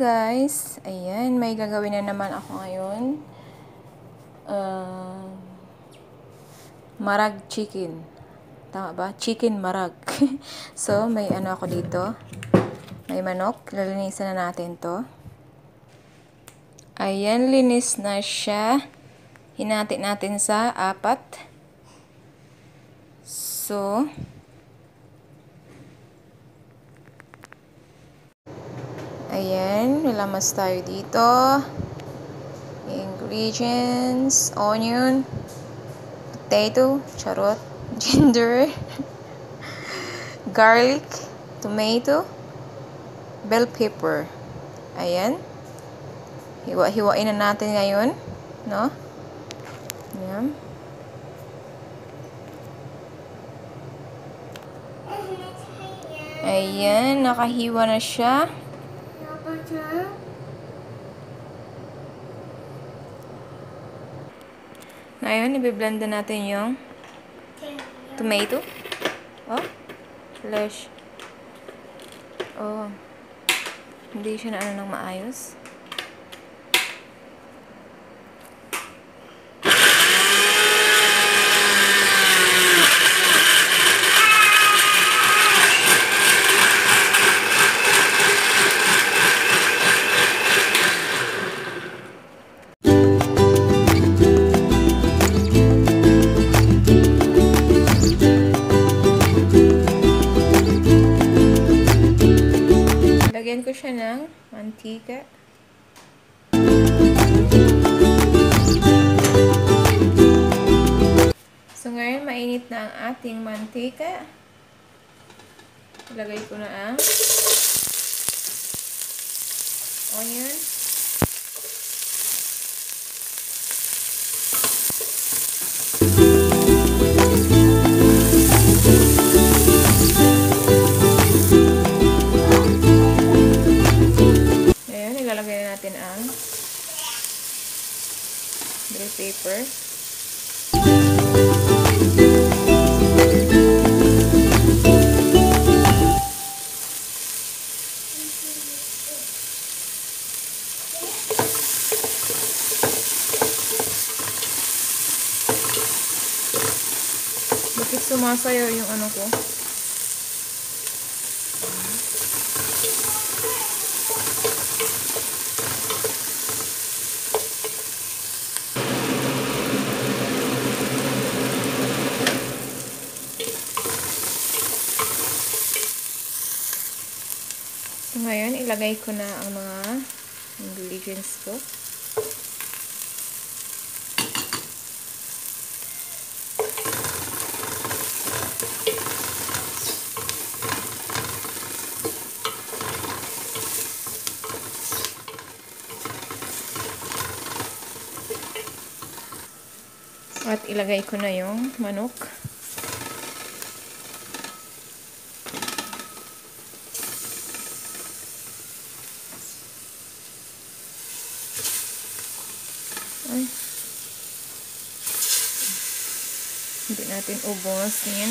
guys! Ayan, may gagawin na naman ako ngayon. Uh, marag chicken. Tama ba? Chicken marag. so, may ano ako dito. May manok. Lalinisan na natin to. Ayan, linis na siya. Hinati natin sa apat. So, Ayan, nilamas tayo dito. Ingredients, onion, potato, charot, ginger, garlic, tomato, bell pepper. Ayan. Hiwa-hiwain na natin ngayon. No? Ayan. Ayan, nakahiwa na siya. Ngayon, ibiblend natin yung tomato. Oh, flesh. Oh, hindi siya na ano nang maayos. Lagyan ko siya ng mantika. So ngayon, mainit na ang ating mantika. Ilagay ko na ang onion. Pepper. Bakit sumasayaw yung ano ko? Ngayon, ilagay ko na ang mga ingredients ko. At ilagay ko na yung manok. Hindi natin ubusin.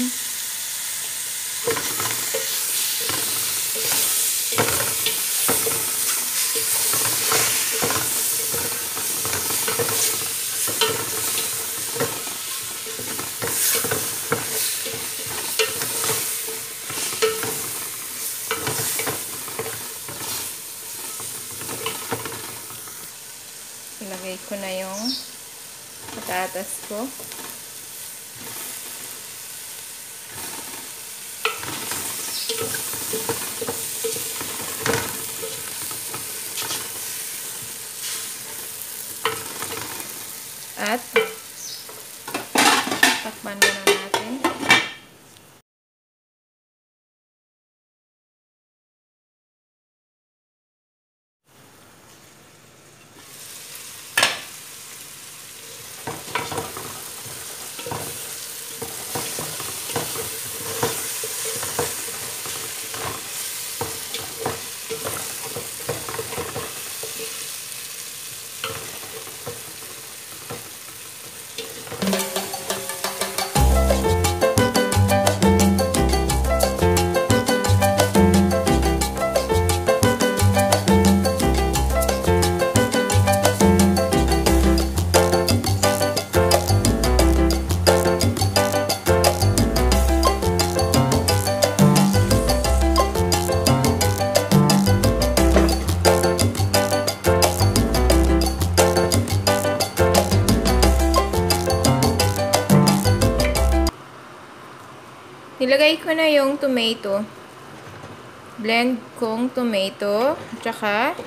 Ilagay ko na yung patatas ko. At Nilagay ko na yung tomato. Blend kong tomato. Tsaka,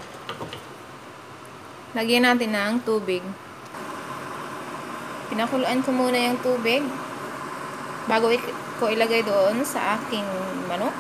lagyan natin ng tubig. Pinakuluan ko muna yung tubig bago ko ilagay doon sa aking manok.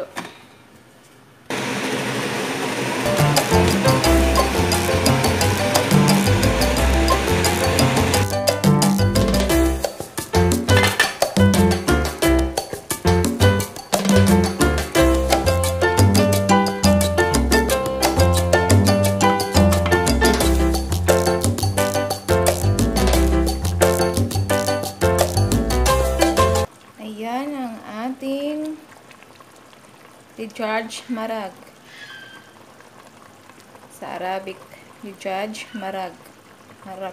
Look. Lijaj Marag. Sa Arabic, Lijaj Marag. Marag.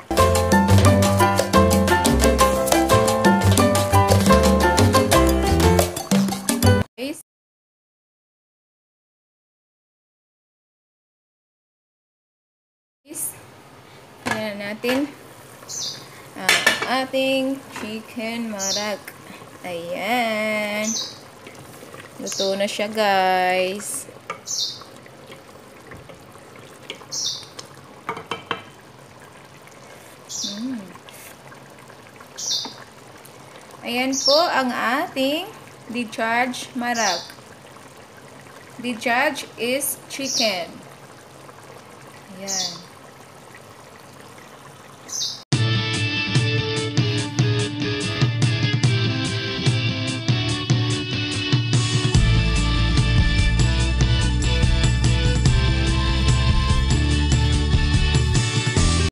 Tingnan natin ang ating chicken marag. Ayan. Luto na siya, guys. Mm. Ayan po ang ating discharge marag. Discharge is chicken. Ayan.